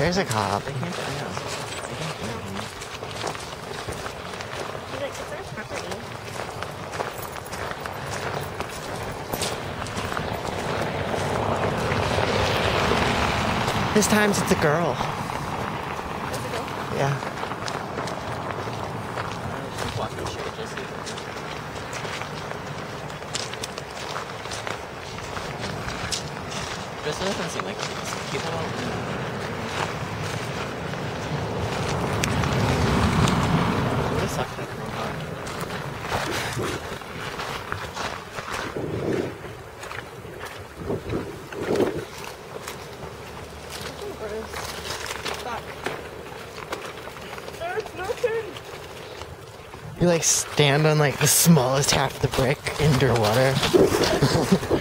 There's a cop. They can't, I know. They can't do anything. He's like, it's our property. This times it's a girl. There's a girl. Yeah. Uh, She's walking straight, just. This doesn't seem like people don't. Really sucks that robot. Bruce. Fuck. There's no turn. You like stand on like the smallest half of the brick underwater.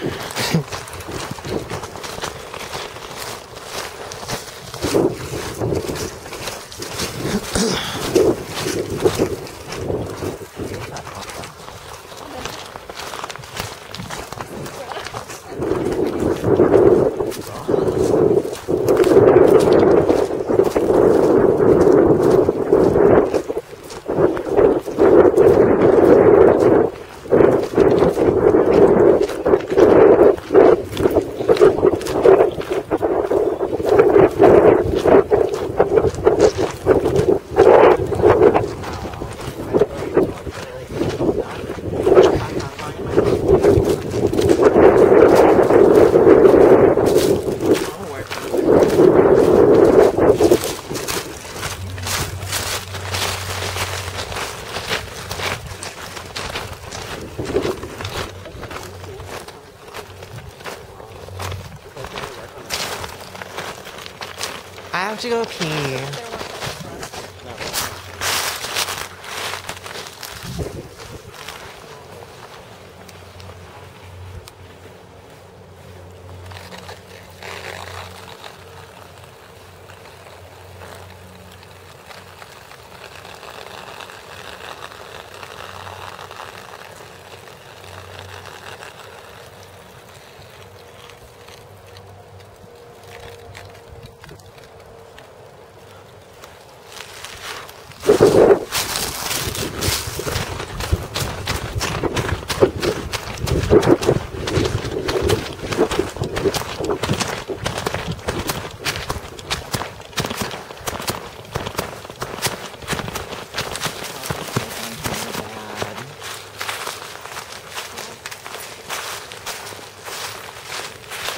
I have to go pee.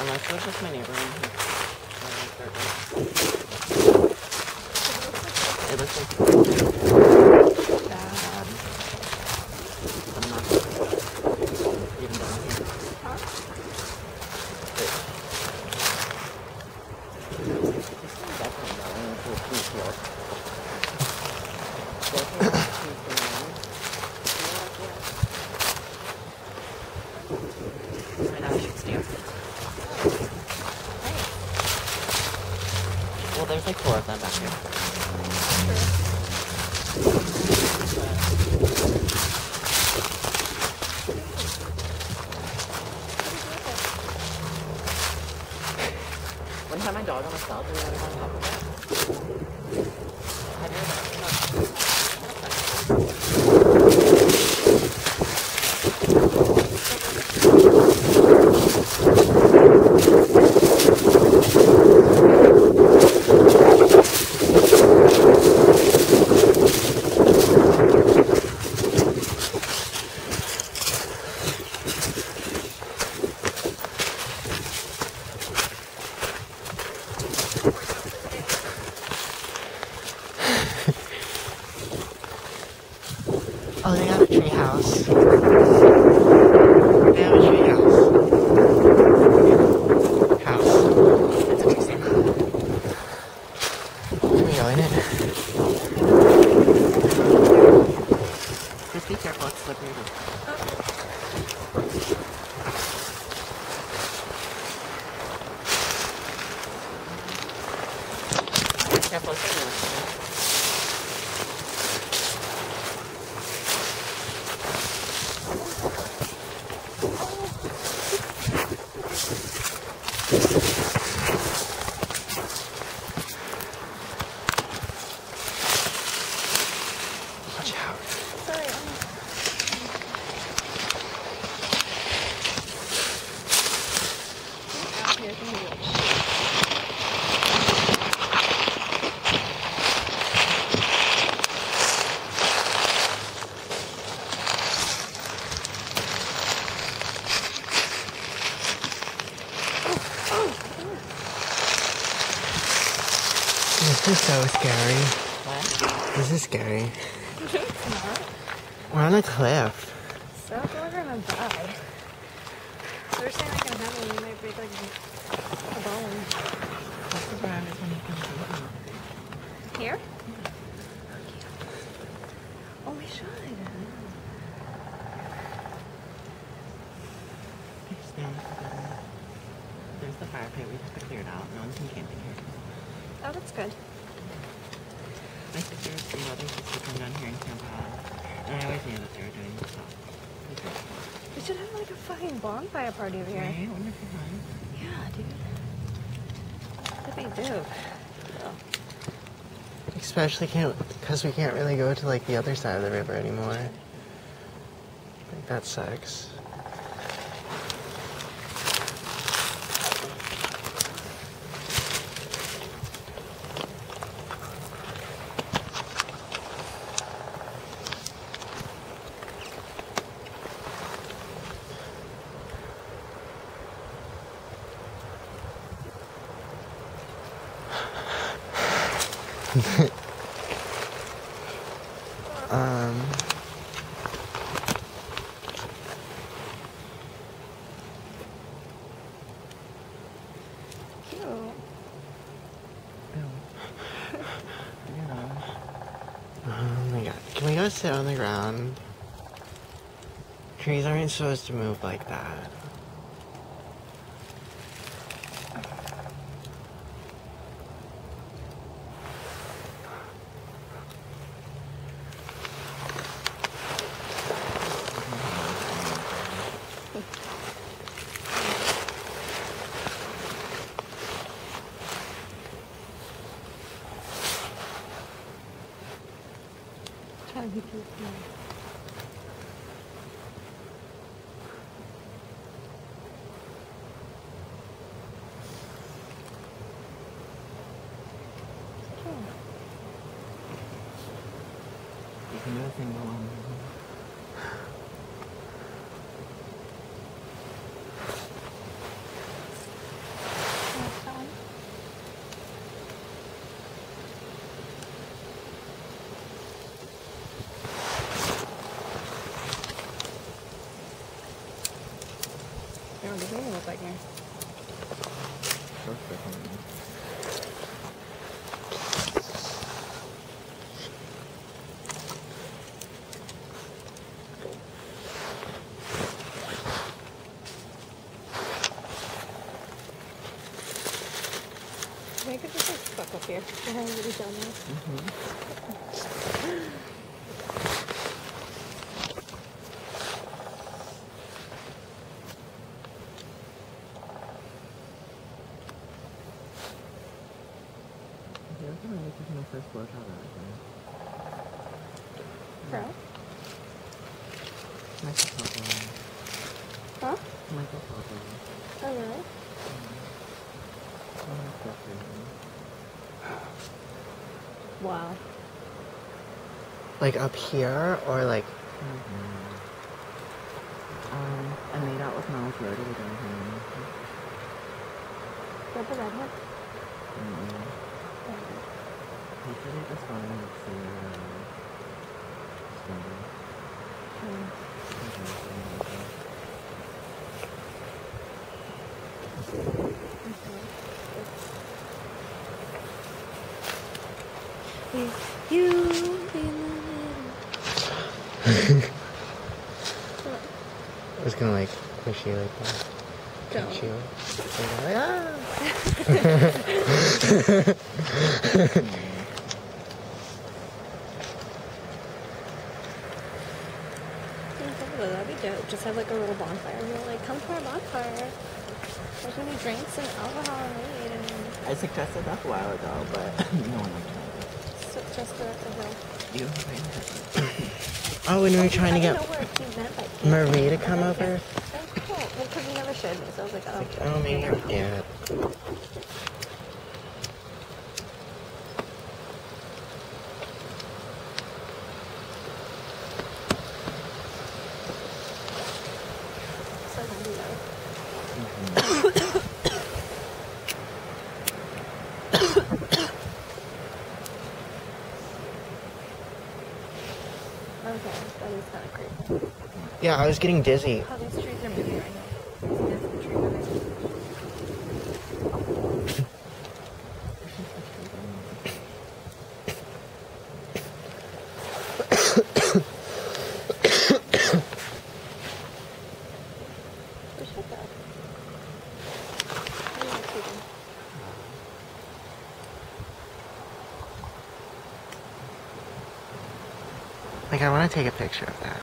Unless it was just my neighborhood. It looks like bad. I'm not even down here. Definitely not into a food field. Definitely not a food field. I know I should stand. Well, there's like four of them back here. I had my dog cell, do we to go on top of it? This is so scary. What? This is scary. It's not. We're on a cliff. So we're gonna die. They're saying I can one. You might break like a bone. This is where I was when you come to Here? Oh, we should. There's the fire pit. We have to clear it out. No one's been camping here. Oh, that's good. My sister and brothers used to come down here and camp out. And I always knew that they were doing this stuff. It's really fun. We should have like a fucking bonfire party over here. Right? Wouldn't it be fun? Yeah, dude. That'd be dope. Especially can't because we can't really go to like the other side of the river anymore. Like that sucks. Um. Oh my god. Can we go sit on the ground? Trees aren't supposed to move like that. Be cute. You can do a single one. Yeah, what does it look like here? So different. Maybe I could just like stuck up here. I haven't really done this. Yeah, that's when I was taking my first blowjob actually. Bro? Michael Pablo. Huh? Michael Pablo. Oh, really? Oh, that's so crazy. Wow. Like up here or like Mhm. Um, I made out with Miles Rhoda down here. Got the redhead? Mm-mm. He said it was fine with the, uh, you in the middle. I was gonna like push you like that. Don't. You. Like, ah! That'd be dope. Just have like a little bonfire. And you're like, come to our bonfire. There's gonna be drinks and alcohol and weed and I suggested that a while ago, but no one liked it. So just go up the hill. You don't have any Oh, and we were trying to get didn't know where he meant by camping. Marie to come over. Oh, cool. Well, because you never showed me, so I was like, oh. Oh, maybe we did. So Yeah, I was getting dizzy. take a picture of that.